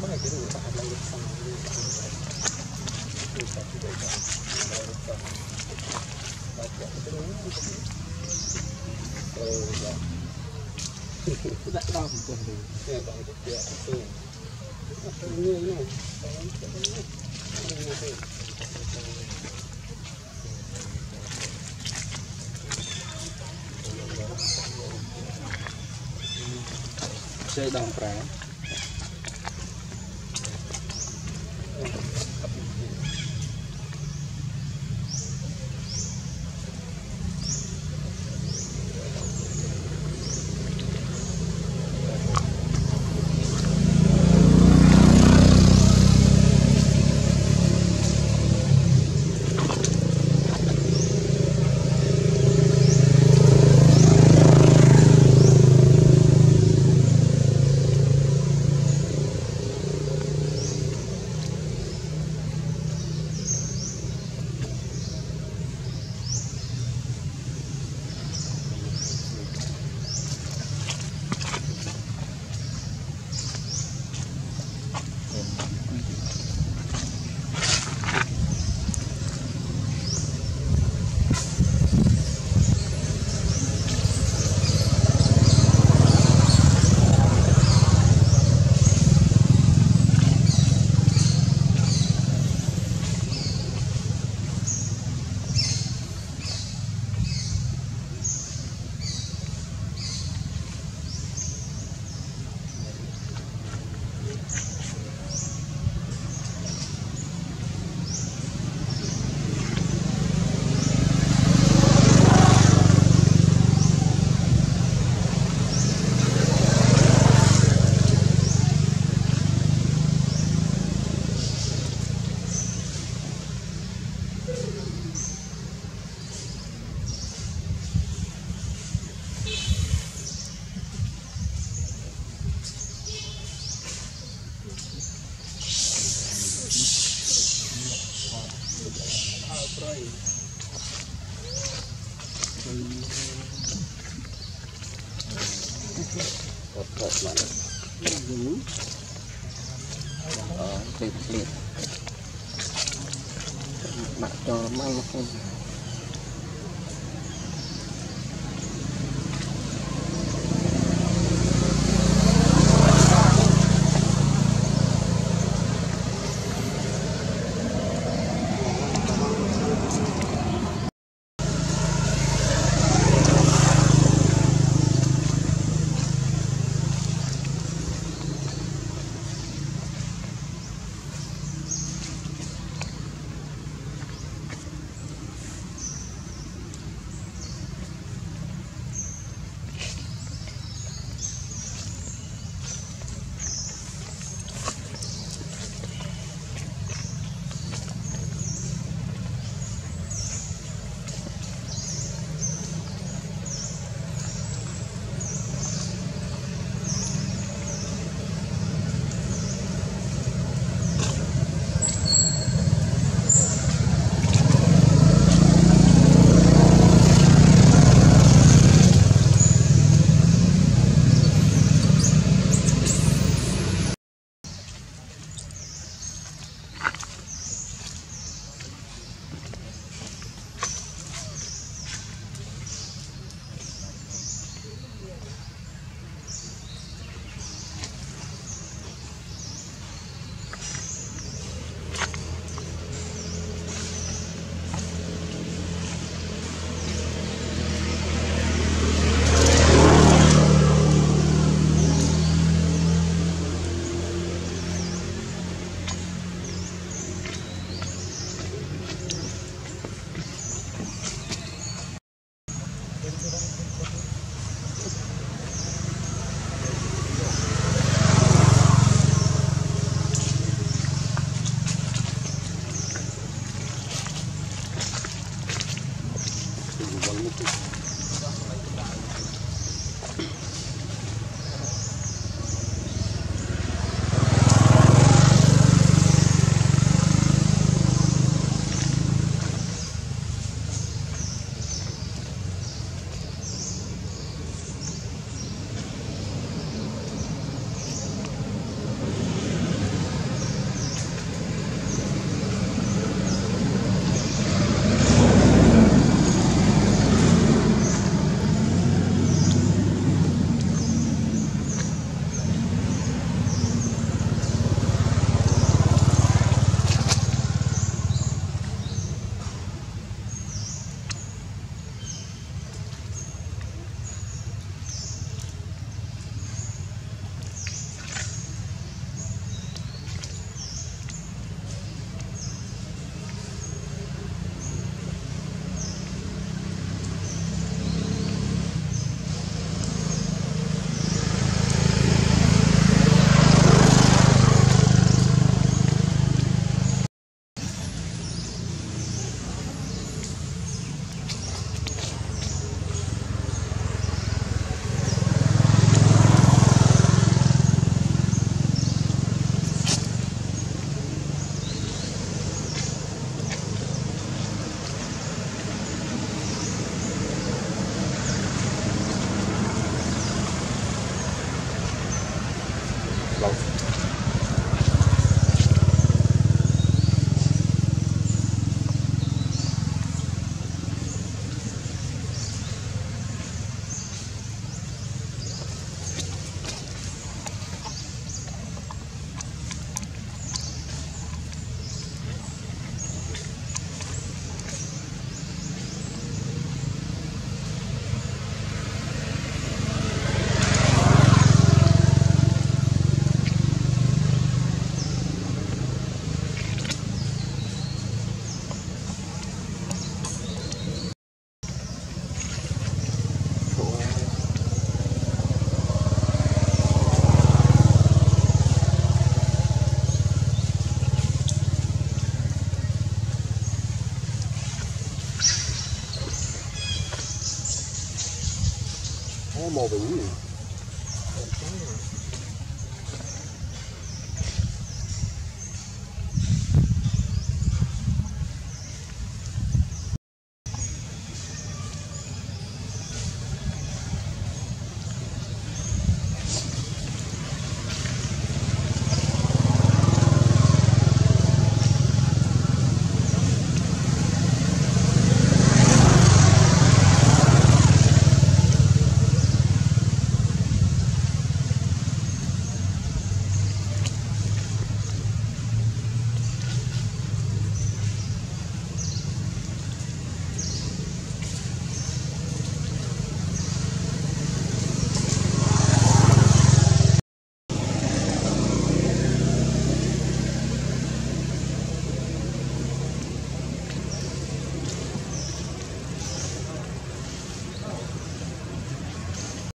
Dạ, đau một tuần rồi. Dạ, đau một tuần rồi. Saya dalam perang. គាត់ថតមកយូរអឺពេលព្រៀបមកតមកមក I'm over you.